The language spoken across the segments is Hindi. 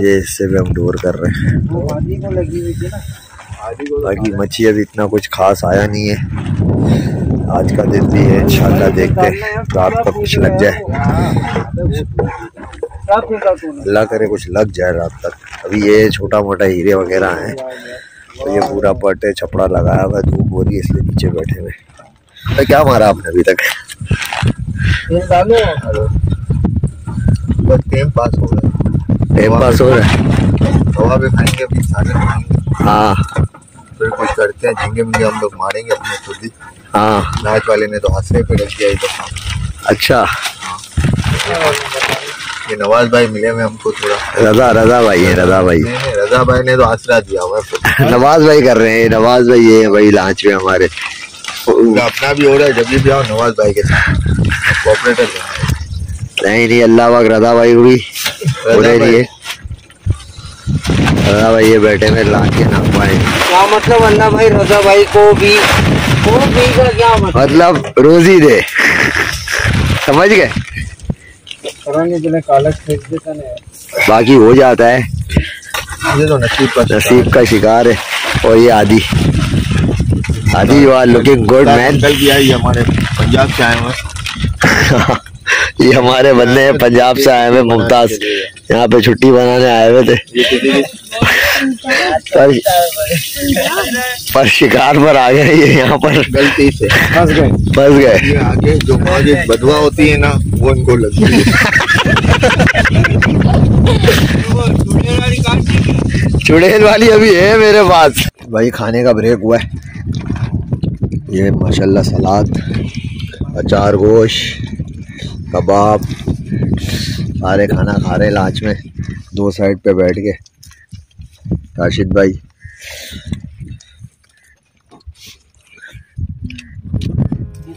ये इससे भी हम डोर कर रहे हैं। बाकी मच्छी अभी इतना कुछ खास आया नहीं है। आज का दिन भी है इंशाल्लाह देखते हैं। रात का कुछ लग जाए। अल्लाह करे कुछ लग जाए रात तक। अभी ये छोटा मोटा हीरे वगैरह हैं। तो ये पूरा पटे छपड़ा लगाया हुआ है धूप हो रही है इसलिए नीचे बैठे हुए तो क्या मारा आपने अभी तक? टाइम पास हो है टाइम पास हो रहा है। हवा भी खाएँगे अभी सागर खाएँगे। हाँ। फिर कुछ करते हैं झींगे मिंगे हम लोग मारेंगे अपने खुद ही। हाँ। नाच वाले ने तो हंसने पे रख दिया इधर अच्छा। ये नवाज़ भाई मिले हुए हमको थोड़ा। रजा रजा भाई है रजा भाई। नहीं नहीं रजा भाई ने तो आसरा दिया हुआ है। नवाज़ भाई कर रहे हैं नवाज़ भाई ये भाई लांच में हमारे। अपना भी हो रहा है जब भी आओ नवाज़ भाई के साथ। कोऑपरेटर नहीं नहीं अल्लाह रजा भाई को बोले भाई। रजा भाई ये बैठे में लांच के नाम पाए क्या मतलब अन्ना भाई रजा भाई को भी को भी का क्या मतलब? मतलब रोजी दे। समझ गए? नहीं बाकी हो जाता है। ये तो नसीब का नसीब का शिकार है। और ये Aadi. Aadi you are looking good man कल भी आई हमारे पंजाब से आए हुए। ये हमारे बंदे हैं पंजाब से आए हुए मुमताज़। यहाँ पे छुट्टी बनाने आए हुए थे। पर, पर शिकार पर आ गए ये यहाँ पर। गलती से। फंस गए। फंस गए। आगे जो आगे बदवा होती है ना वो इनको लगती है। चुड़ैल वाली अभी है मेरे पास। भाई खाने का ब्रेक हुआ है। ये माशाल्लाह सलाद अचार गोश कबाब सारे खाना खा रहे लाच में दो साइड पे बैठ के। राशिद भाई।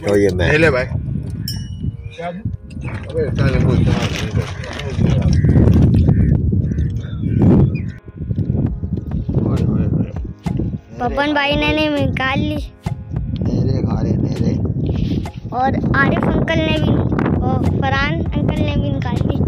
तो ये मैं। पहले भाई। पवन भाई ने निकाल ली। मेरे मेरे। और आरिफ अंकल ने भी और फरहान अंकल ने भी निकाल ली।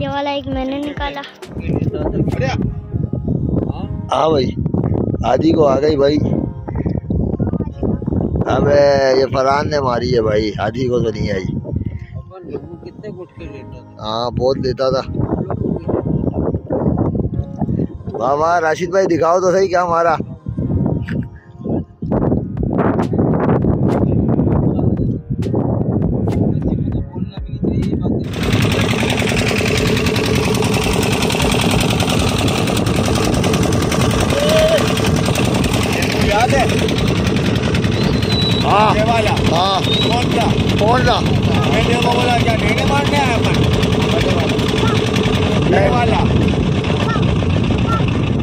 ये वाला एक मैंने निकाला। हाँ भाई आदि को आ गई भाई। अबे ये फरहान ने मारी है भाई आदि को तो नहीं आई। कितने गुटके लेता था? हाँ बहुत लेता था। वाह वाह राशिद भाई दिखाओ तो सही क्या हमारा याद है? हाँ। हाँ। कौन कौन बोला क्या मारने आया वाला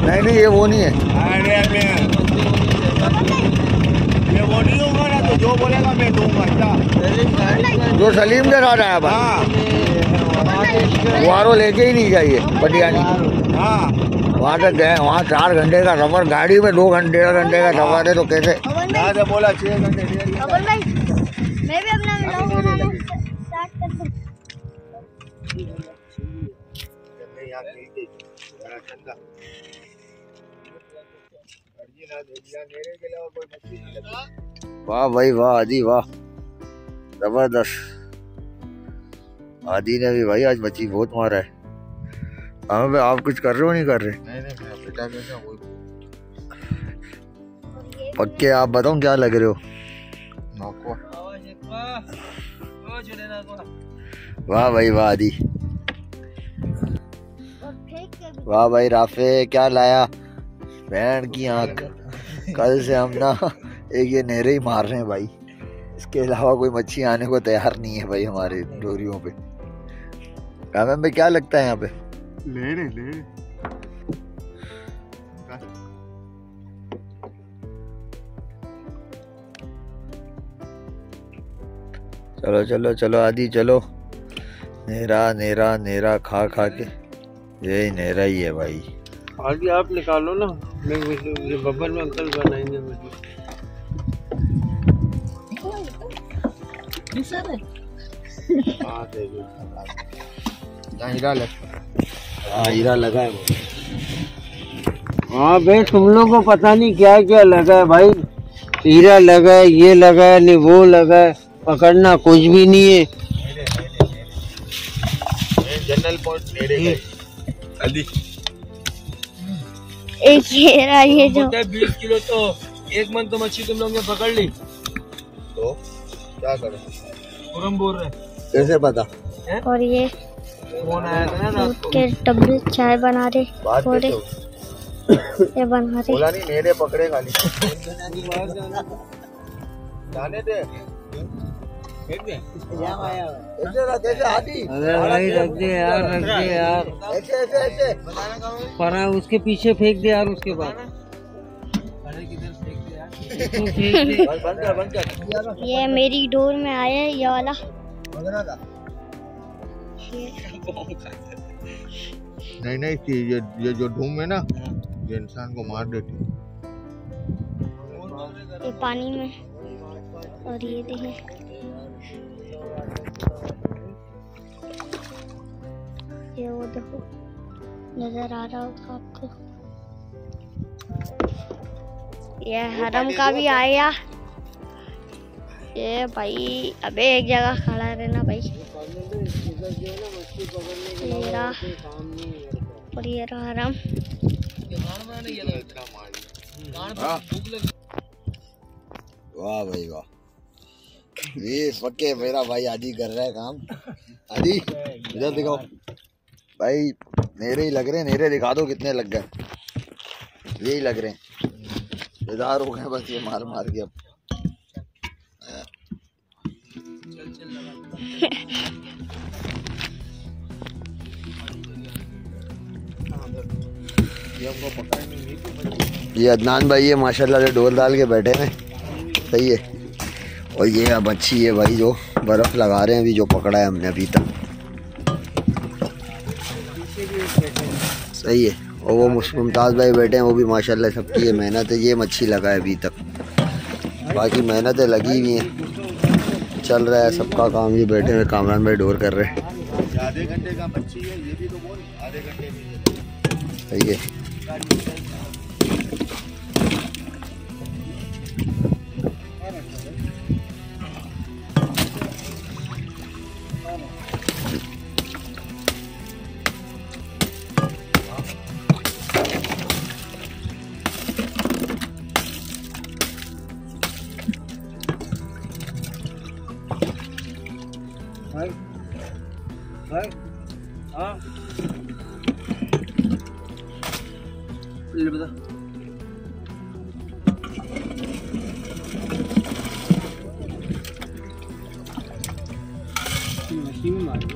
नहीं नहीं ये वो नहीं है। मैं ये वो नहीं होगा ना तो जो बोलेगा मैं दूँगा जो। सलीम के साथ आया भाई। हाँ। वारो लेके ही नहीं जाइए पटियानी हाँ। वहाँ तक गए वहाँ चार घंटे का सफ़र गाड़ी में दो घंटे डेढ़ घंटे का सफ़र है तो कैसे? यहाँ से बोला छह घंटे वाह भाई वाह आदि वाह। ज़बरदस्त। आदि ने भी भाई आज मच्छी बहुत मारा है। हाँ भाई आप कुछ कर रहे हो नहीं कर रहे? नहीं नहीं पक्के आप बताओ क्या लग रहे हो? वाह भाई वाह आदि। वाह भाई राफे क्या लाया? बहन की आँख। कल से हम ना एक ये नहरे ही मार रहे हैं भाई। इसके अलावा कोई मच्छी आने को तैयार नहीं है भाई हमारे डोरियों पे। भाई क्या लगता है यहाँ पे? ले रहे ले रहे चलो चलो चलो आदि चलो। नेरा नेरा नेरा खा खा के। यही नेरा ही है भाई। आगे आप निकालो ना। मैं में अंकल बनाएँगे वीडियो हाँ हीरा लग। हाँ हीरा लगा है हाँ भाई तुम लोग को पता नहीं क्या क्या लगा है भाई। हीरा लगा है ये लगा है नहीं वो लगा है। पकड़ना कुछ भी नहीं है। जनरल पॉइंट एक ये रहा ये जो बीस किलो तो एक मन तो मच्छी तुम लोग ने पकड़ ली। तो क्या करें? पूरम बोल रहे कैसे पता? और ये फ़ोन आया था ना के। डब्बे चाय बना रहे बात थोड़े। ये बना रहे बोला नहीं मेरे पकड़े खाली। जाने दे। अरे रख दे यार रख दे यार ऐसे ऐसे ऐसे परा उसके पीछे फेंक दे यार उसके बाद ये मेरी डोर में आया है ये वाला। नहीं नहीं थी ये ये जो धूम है ना ये इंसान को मार देती है। ये पानी में। और ये देखें। वो देखो। नज़र आ रहा होगा आपको। ये हरम का भी आया। ये भाई अबे एक जगह खड़ा रहना भाई। ये रहा और ये रहा हरम। वाह भाई वाह। ये पक्के मेरा भाई आदि कर रहा है काम। आदि इधर दिखाओ। भाई, मेरे ही लग रहे हैं, मेरे दिखा दो कितने लग गए। यही लग रहे हैं। बेदार हो गए बस ये मार मार के अब। ये अदनान भाई, ये माशाल्लाह से डोल डाल के बैठे हैं। सही है। और ये अब अच्छी है भाई, जो बर्फ़ लगा रहे हैं अभी, जो पकड़ा है हमने अभी तक। सही है। और वो मुमताज़ भाई बैठे हैं वो भी माशाल्लाह सबकी ये मेहनत है ये मच्छी लगा है अभी तक। बाकी मेहनतें लगी हुई हैं। चल रहा है सबका काम ये बैठे हुए कामरान भाई डोर कर रहे हैं। आधे घंटे का मच्छी है ये भी तो बोल आधे घंटे सही है। हाँ?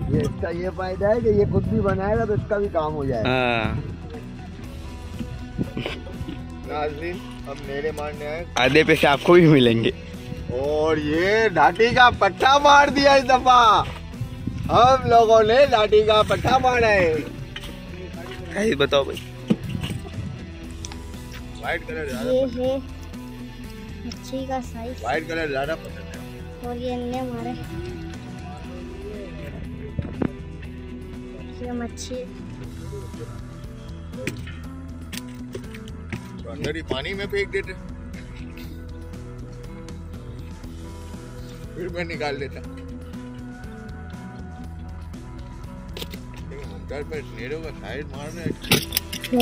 ये इसका ये फ़ायदा है कि ये खुद भी बनाएगा तो इसका भी काम हो जाएगा। अब मेरे मारने आए। आधे पैसे आपको भी मिलेंगे। और ये ढाटी का पट्टा मार दिया इस दफ़ा। हम लोगों ने लाठी का पट्टा मारा है। कहीं बताओ भाई। व्हाइट कलर ये है मच्छी का साइज़ व्हाइट कलर ज़्यादा पसंद है। और ये अन्य हमारे ये मच्छी। तो अंदर ही पानी में फेंक देते। फिर मैं निकाल लेता मुमताज़ पर नेड़ों का साइड मारना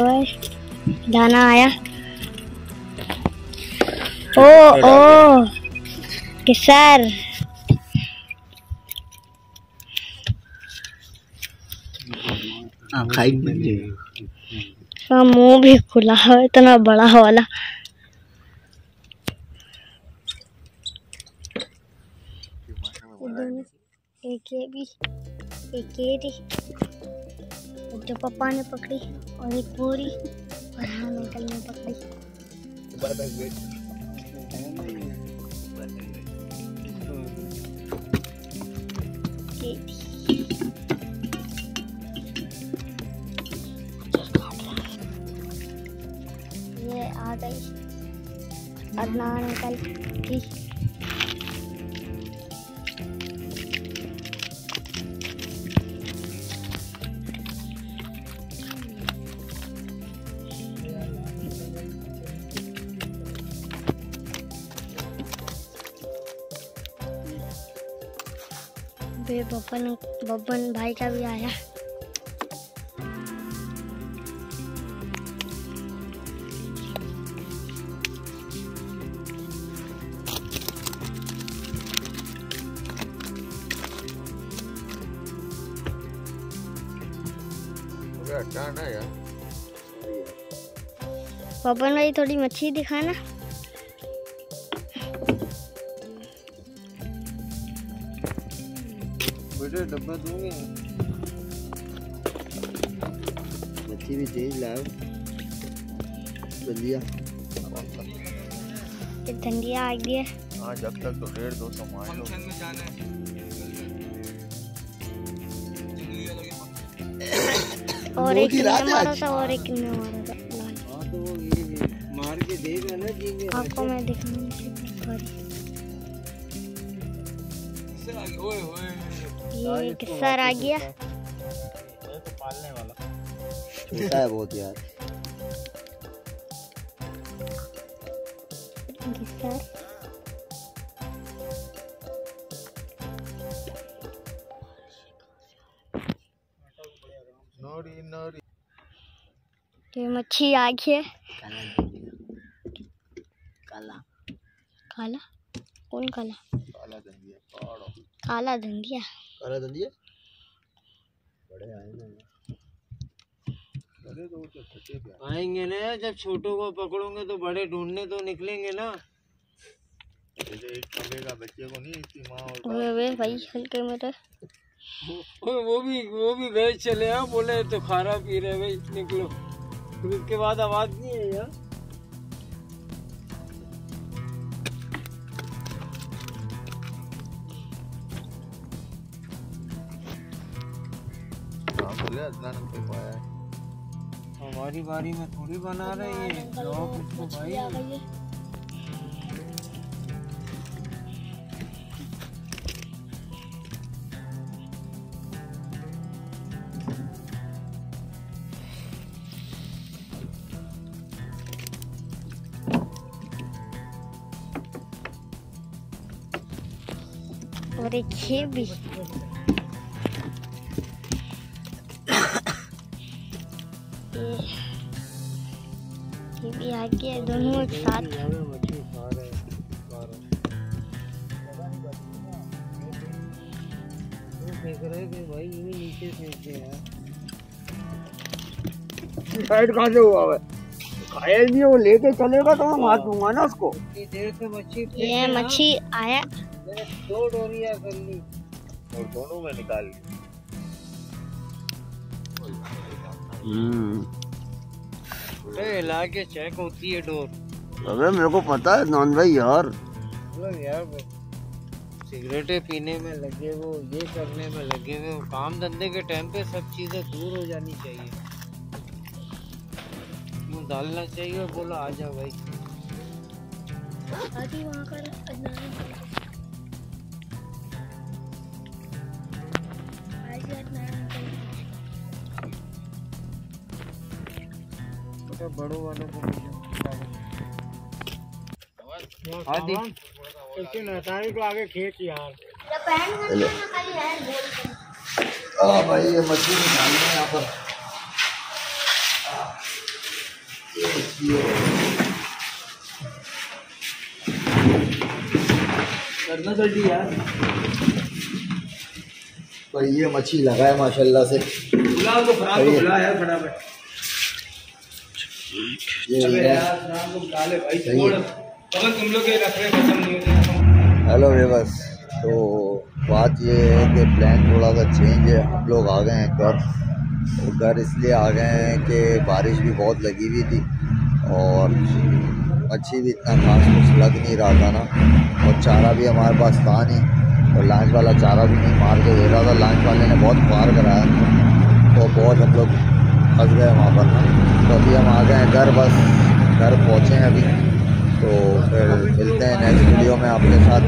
और दाना आया। ओ ओ किसर खाई इसका मुँह भी खुला है इतना बड़ा वाला। एक ये भी एक ये भी। एक जो पापा ने पकड़ी और एक पूरी और हम अंकल ने पकड़ी। ये आ गई। अदनान अंकल की। फिर बब्बन बब्बन भाई का भी आया। बब्बन भाई थोड़ी मच्छी दिखाना। बेटे डब्बा दूँगे। मच्छी भी तेज लाओ। जल्दिया ये धंडिया आ गया हाँ। जब तक तो डेढ़ दो सौ मान लो। और एक किन्ने मारा था और एक किन्ने मारा था। हाँ तो वो ये मार के देगा ना जी आपको मैं दिखाऊँगी। ये एक सर आ गया। छोटा है बहुत यार। नोरी नोरी। ये मच्छी आ गई है काला। काला? कौन काला? काला पाड़ो काला धंधिया काला दंदिया बड़े आए ना तो तो फटे क्या आएँगे ना जब छोटों को पकड़ोगे तो बड़े ढूँढने तो निकलेंगे ना। बच्चे को नहीं इसकी माँ और भाई हल्के मेरे। वो वो भी वो भी गए चले हैं बोले तो खारा पी रहे भाई निकलो। फिर उसके बाद आवाज़ नहीं है यार। हाँ बोले अदनान अंकल को आया है। हमारी बारी में थोड़ी बना रहे हैं भाई। है और एक ये भी। भी नीचे फेंकते हैं साइड कहाँ से हुआ है? खाया नहीं वो लेके चलेगा तो मैं मार दूँगा ना उसको। देर से मच्छी ये मच्छी आया। दो डोरिया कर ली। और दोनों में निकाल ली। अरे हिला के चेक होती है डोर अबे मेरे को पता है नॉन भाई यार। मतलब यार वो सिगरेटें पीने में लगे वो ये करने में लगे हुए वो काम धंधे के टाइम पे सब चीज़ें दूर हो जानी चाहिए। डालना चाहिए बोला आ जा भाई। तो बड़ों वालों को आगे खेत यार। हाँ भाई ये मछली निकालनी है यहाँ पर। करना जल्दी यार। भाई ये मछली लगा है माशाल्लाह से। बुलाओ तो बुला यार फटाफट। हेलो वेबस तो बात ये है कि प्लान थोड़ा सा चेंज है। हम लोग आ गए हैं घर। और घर इसलिए आ गए हैं कि बारिश भी बहुत लगी हुई थी। और अच्छी भी इतना खास कुछ लग नहीं रहा था ना। और चारा भी हमारे पास था नहीं। और लॉन्च वाला चारा भी नहीं मार के दे रहा था। लॉन्च वाले ने बहुत पार कराया। तो बहुत हम लोग फंस गए वहाँ पर। तो अभी हम आ गए हैं घर, बस घर पहुँचे हैं अभी। तो फिर मिलते हैं नेक्स्ट वीडियो में आपके साथ।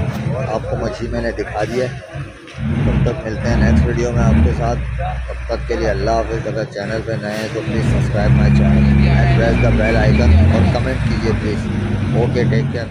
आपको मछली मैंने दिखा दी है। तब तक मिलते हैं नेक्स्ट वीडियो में आपके साथ। तब तक के लिए अल्लाह हाफिज़। अगर चैनल पे नए हैं तो please subscribe my channel and press the bell icon और कमेंट कीजिए प्लीज़ ओके टेक केयर